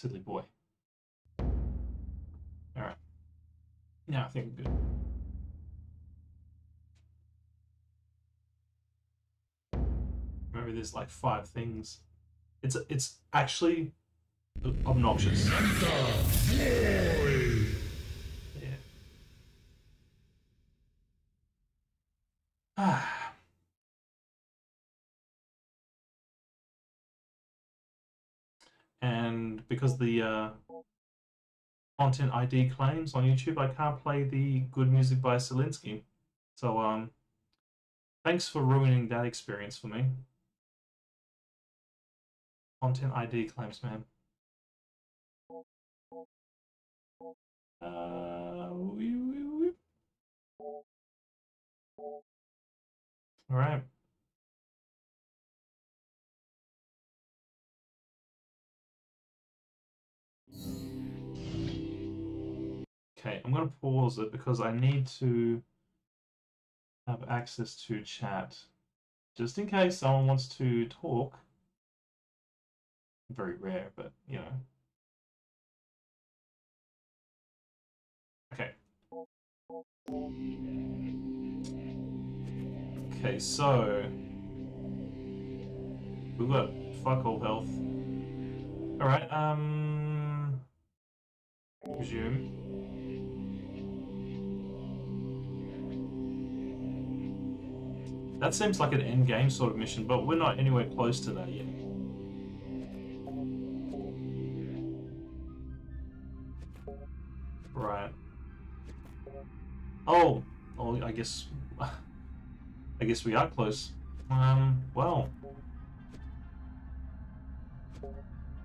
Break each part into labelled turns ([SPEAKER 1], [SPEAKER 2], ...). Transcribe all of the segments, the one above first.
[SPEAKER 1] Silly boy. Alright. Now I think we're good. Remember there's like five things. It's it's actually obnoxious. Yeah. Ah. and because the uh, content ID claims on YouTube, I can't play the good music by Salvinsky. So, um, thanks for ruining that experience for me. Content ID claims, man. Uh, All right. Okay, I'm going to pause it because I need to have access to chat. Just in case someone wants to talk. Very rare, but you know. Okay. Okay, so we've got fuck all health. Alright, um resume. That seems like an end game sort of mission, but we're not anywhere close to that yet. Right. Oh, oh, I guess, I guess we are close. Um, well.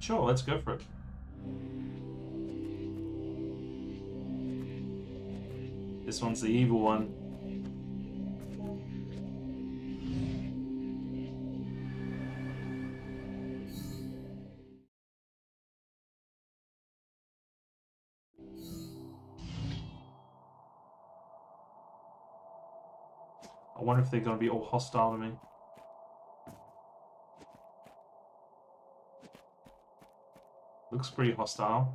[SPEAKER 1] Sure, let's go for it. This one's the evil one. I wonder if they're going to be all hostile to me. Looks pretty hostile.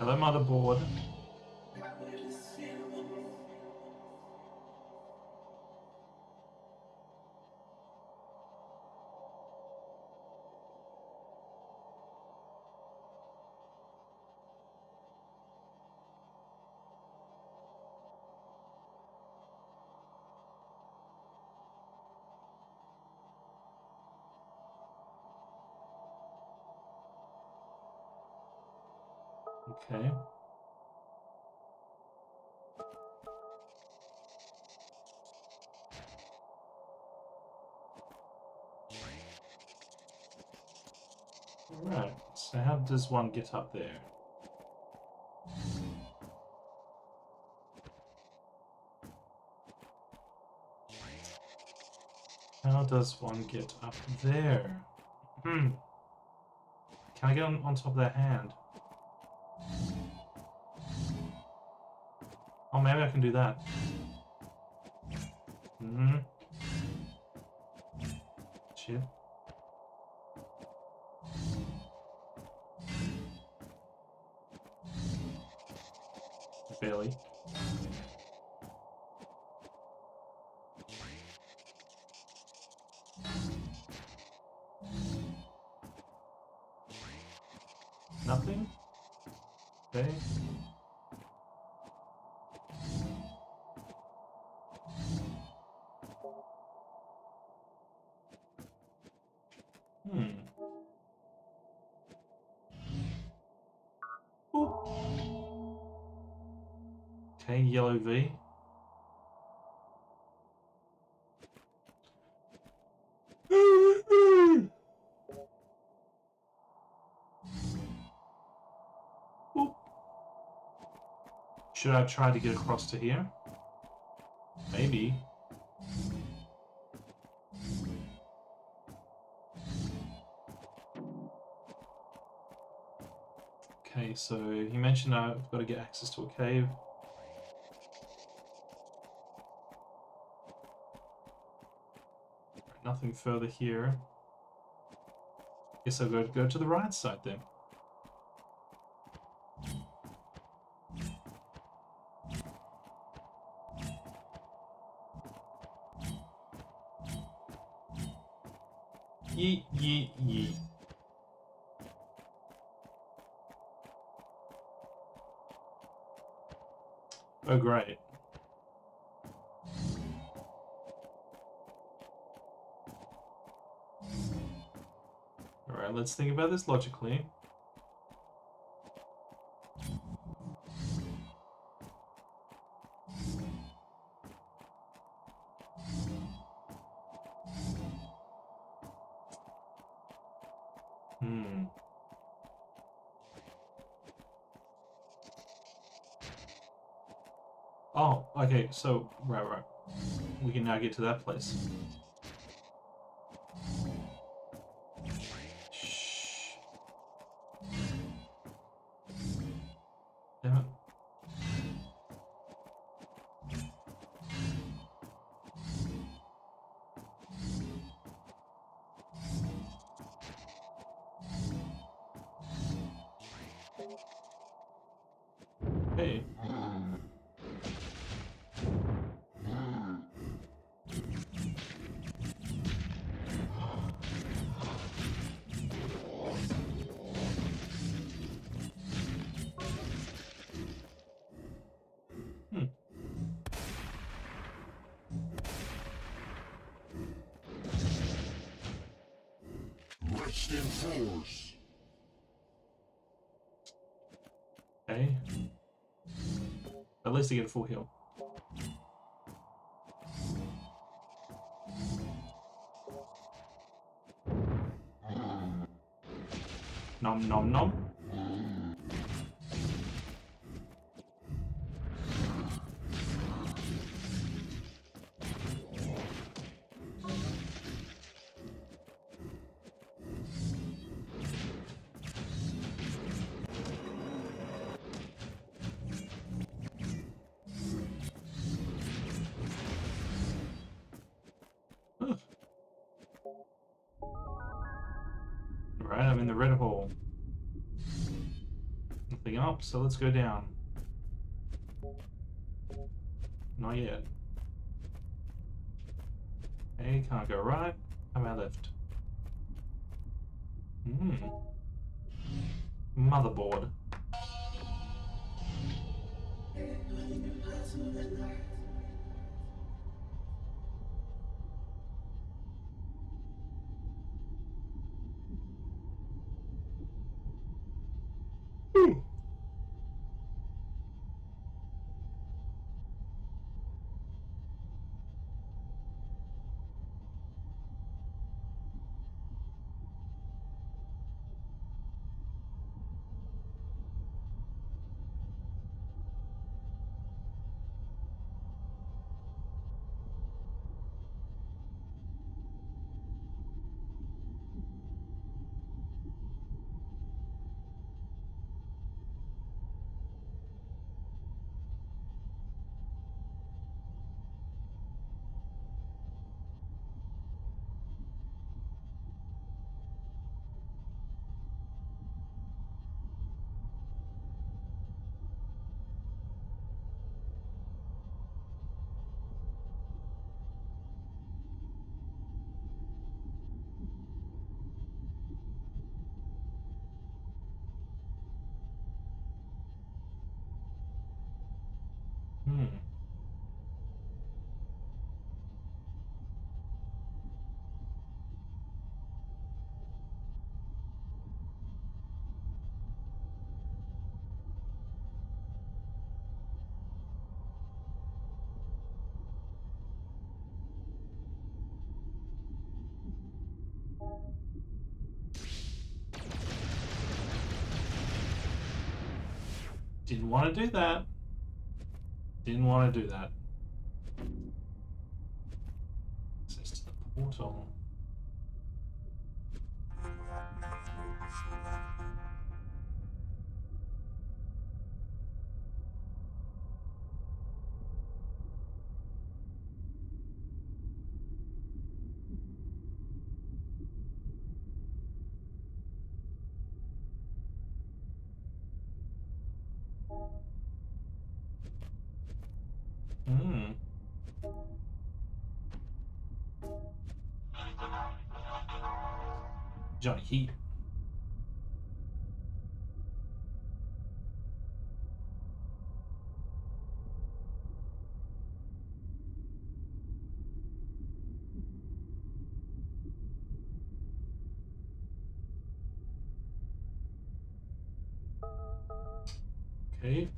[SPEAKER 1] Hello, motherboard. Alright, so how does one get up there? How does one get up there? Hmm. Can I get on, on top of that hand? Oh, maybe I can do that. Mm hmm. Shit. Barely. Nothing? Okay. Hmm. Oop. Okay, yellow V. Should I try to get across to here? Maybe. Okay, so he mentioned I've got to get access to a cave. Nothing further here. Guess I'll go, go to the right side then. Let's think about this logically. Hmm. Oh, okay, so, right, right. We can now get to that place. Hey. Hmm.
[SPEAKER 2] Rest in force.
[SPEAKER 1] Okay. At least I get a full heal. Nom nom nom. I'm in the red hole. Nothing up, so let's go down. Not yet. Okay, can't go right. How about left? Hmm. Motherboard. Didn't want to do that. Didn't want to do that. Access to the portal. Hmm. Johnny Heat. Okay.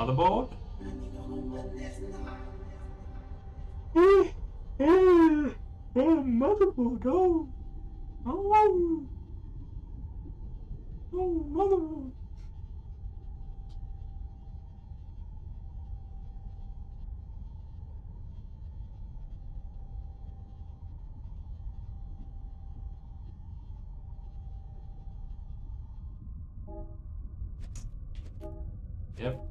[SPEAKER 1] Motherboard. oh, motherboard, oh. Oh, oh, motherboard. Yep.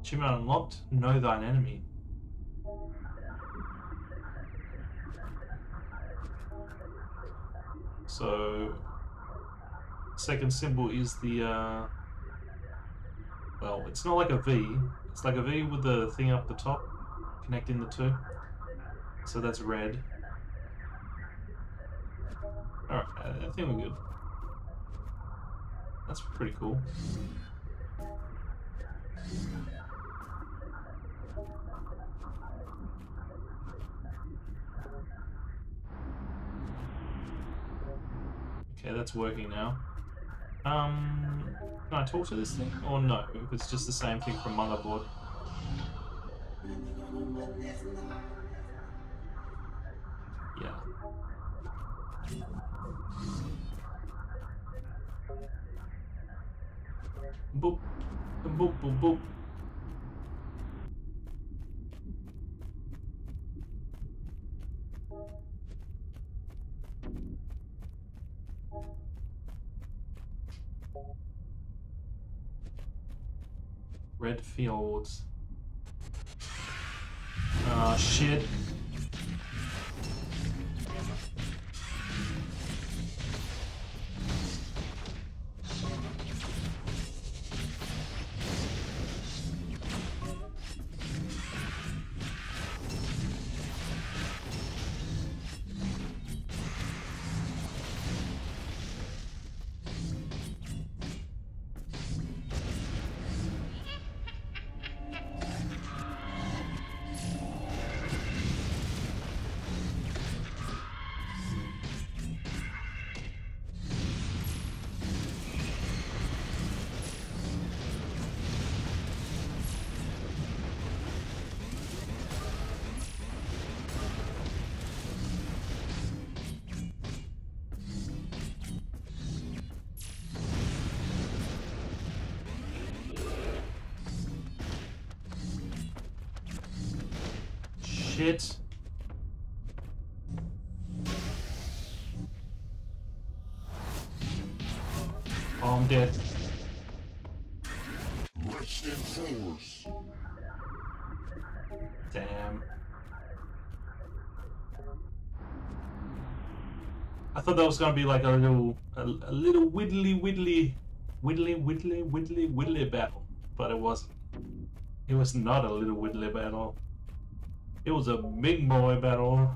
[SPEAKER 1] Achievement unlocked. Know thine enemy. So, second symbol is the. Uh, well, it's not like a V. It's like a V with the thing up the top, connecting the two. So that's red. Alright, I I think we're good. That's pretty cool. Okay, that's working now. Um, can I talk to this thing? Or no, it's just the same thing from motherboard. Yeah. Boop. Boop, boop, boop. Red fields. Ah, shit. Shit. Oh, I'm dead.
[SPEAKER 2] Rest in force.
[SPEAKER 1] Damn. I thought that was gonna be like a little, a, a little widdly widdly, widdly widdly widdly widdly battle, but it wasn't. It was not a little Whitley battle. It was a big boy battle.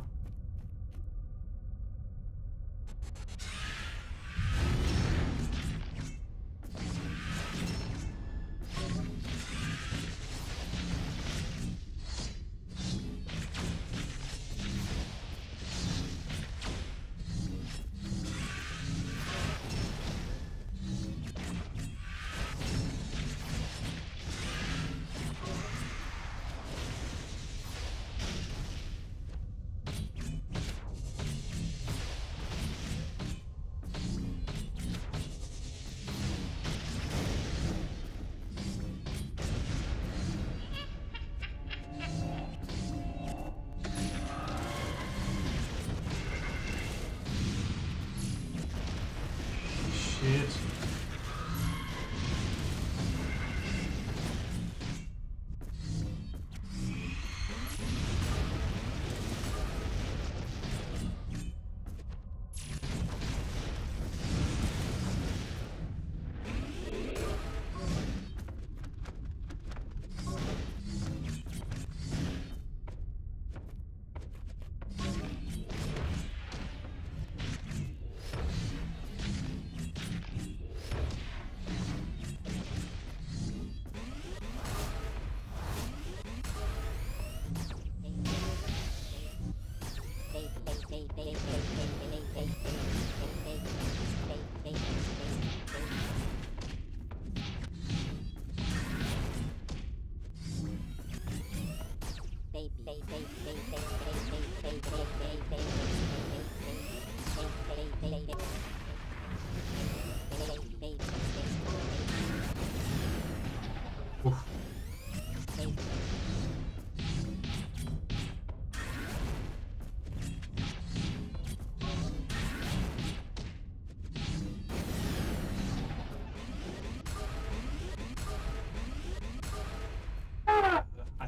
[SPEAKER 1] I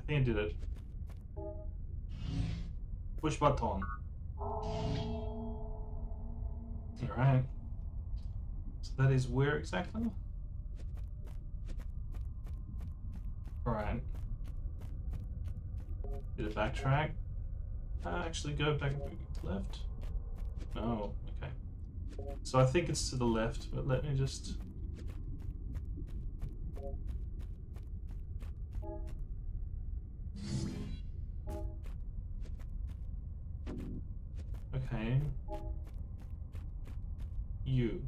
[SPEAKER 1] think I did it. Push button. Alright. So that is where exactly? Alright. Did it backtrack? Uh, actually go back left? No, okay. So I think it's to the left, but let me just... Okay. You.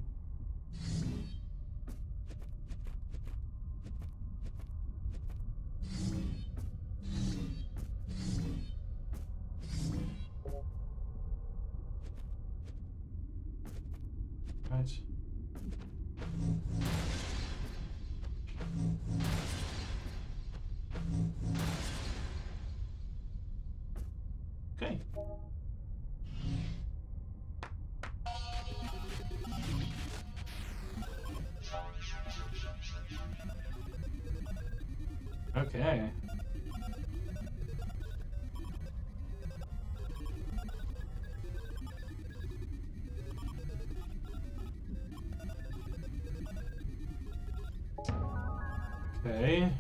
[SPEAKER 1] Right. Okay. Okay. Okay.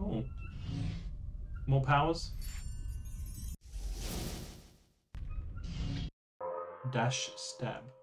[SPEAKER 1] Oh. More powers? Dash stab.